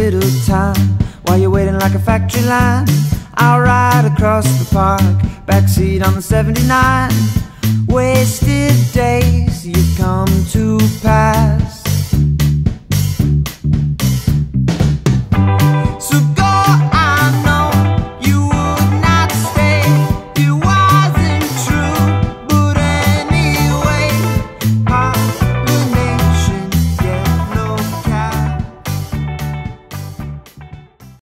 little While you're waiting like a factory line I'll ride across the park Backseat on the 79 Wasted days you come to pass.